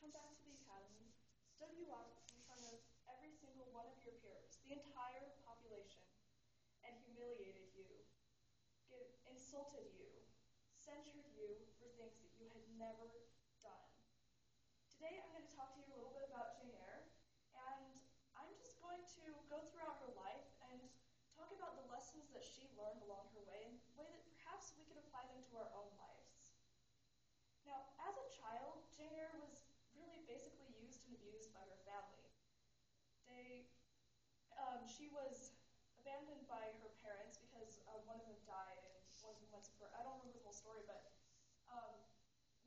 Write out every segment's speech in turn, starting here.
come back to the academy, stood you up in front of every single one of your peers, the entire population, and humiliated you, give, insulted you, censured you for things that you had never done. Today I'm going to talk to you a little bit about Jane Eyre, and I'm just going to go throughout her life and talk about the lessons that she learned along her way and the way that perhaps we could apply them to our own lives. Now, as a child, Jane Eyre was really basically used and abused by her family. They, um, she was abandoned by her parents because uh, one of them died and one of them went to prison. I don't remember the whole story, but um,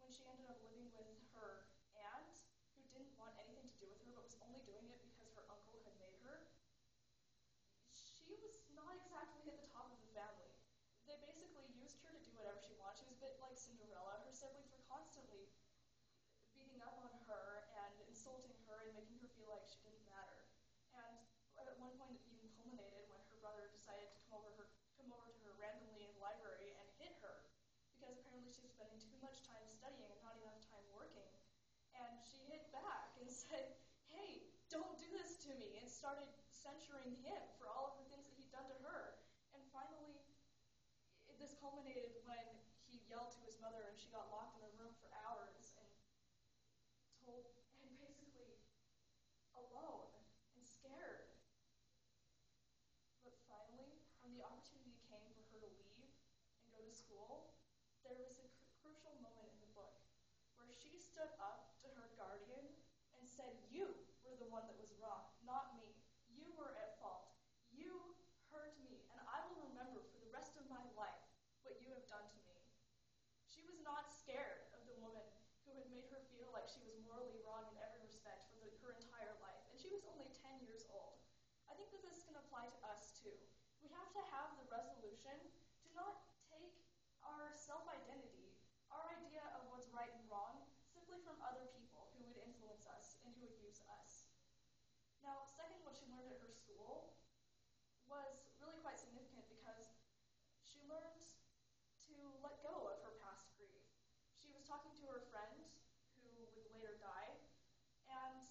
when she ended up living with her aunt, who didn't want anything to do with her but was only doing it because her uncle had made her, she was not exactly at the top of the family. They basically used her to do whatever she wanted. She was a bit like Cinderella. Her siblings were constantly beating up on her and insulting her and making her feel like she didn't matter. And at one point, it even culminated when her brother decided to come over her, come over to her randomly in the library and hit her because apparently she was spending too much time studying and not enough time working. And she hit back and said, "Hey, don't do this to me!" and started censuring him for all of the things that he'd done to her. And finally, this culminated when he yelled to his mother and she got locked in a room for hours and told and basically alone and scared. But finally, when the opportunity came for her to leave and go to school, there was a crucial moment in the book where she stood up to her guardian and said, You were the one that was wrong, not me. You were at fault. You hurt me, and I will remember for the rest of my life what you have done to me. She was not scared of the woman who had made her feel like she was morally wrong in every respect for the, her entire life. And she was only 10 years old. I think that this can apply to us too. We have to have the resolution to not take our self identity, our idea of what's right and wrong, simply from other people who would influence us and who would use us. Now, second, what she learned at her school was really quite significant because she learned to let go of her past grief. She was talking to her friend who would later die and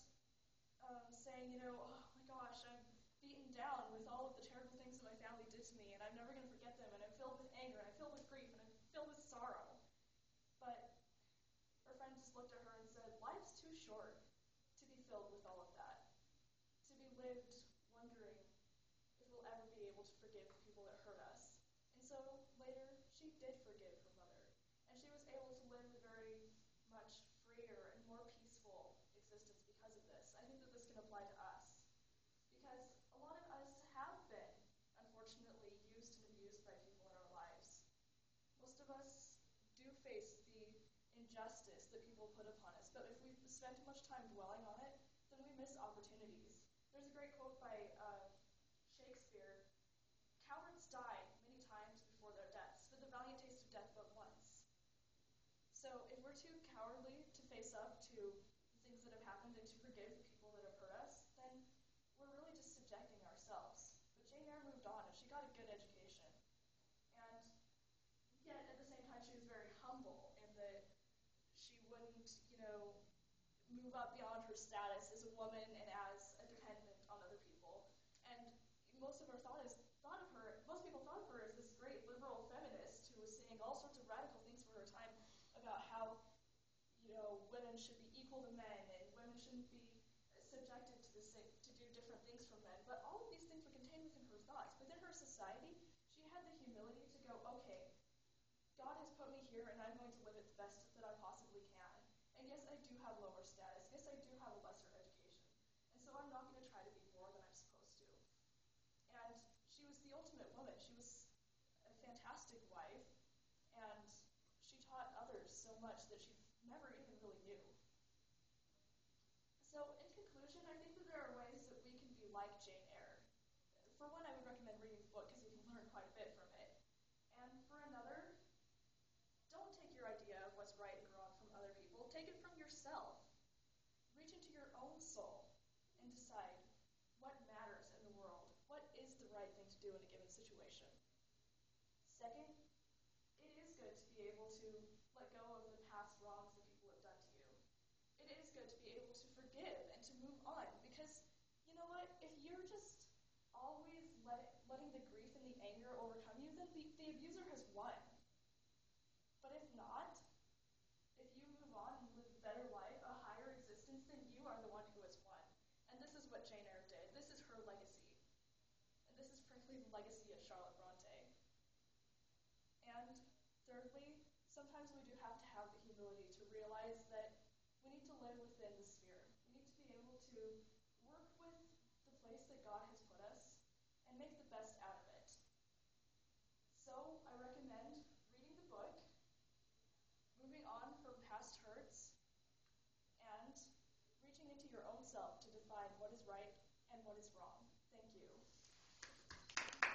um, saying, you know, oh my gosh, I'm beaten down with all of the terrible things that my family did to me, and I'm never going to forget them, and I'm filled with anger, and I'm filled with grief, and I'm filled with sorrow. But her friend just looked at her and said, Life's too short filled with all of that, to be lived wondering if we'll ever be able to forgive the people that hurt us. And so later, she did forgive her mother, and she was able to live a very much freer and more peaceful existence because of this. I think that this can apply to us. Because a lot of us have been, unfortunately, used and abused by people in our lives. Most of us do face the injustice that people put upon us, but if we spend too much time dwelling on it, miss opportunities. There's a great quote by uh, Shakespeare Cowards die many times before their deaths, but the valiant taste of death but once. So if we're too cowardly to face up to things that have happened and to forgive the people that have hurt us, then we're really just subjecting ourselves. But Jane Eyre moved on and she got a good education. And yet at the same time she was very humble in that she wouldn't, you know, move up beyond her status as a woman and as a dependent on other people. And most of her thought is thought of her most people thought of her as this great liberal feminist who was saying all sorts of radical things for her time about how you know women should be equal to men and women shouldn't be subjected to the same, to do different things from men. But all of these things were contained within her thoughts. Within her society, she had the humility to go, okay, God has put me here and I'm going to live it the best that I possibly can. And yes, I do have lower status. Yes, I do have a lesser education. And so I'm not going to try to be more than I'm supposed to. And she was the ultimate woman. She was a fantastic wife, and she taught others so much that she never even really knew. So, in conclusion, I think that there are ways that we can be like Jane Eyre. For one, I would recommend reading the book because you can learn quite a bit from it. And for another, don't take your idea of what's right and wrong from other people. Take it from yourself. Reach into your own soul decide what matters in the world. What is the right thing to do in a given situation? Second, it is good to be able to let go of the past wrongs that people have done to you. It is good to be able to forgive and to move on. Because, you know what? If you're just always let letting the grief and the anger overcome you, then the, the abuser has won. But if not, if you move on and live a better life, a higher existence, then you are the one who has won. And this is what Jane Eyre did. This is her legacy. And this is frankly the legacy of Charlotte Bronte. And thirdly, sometimes we do have to have the humility to realize that we need to live within the sphere. We need to be able to work with the place that God has put us and make the best out of it. So I recommend reading the book, moving on from past hurts, and reaching into your own self to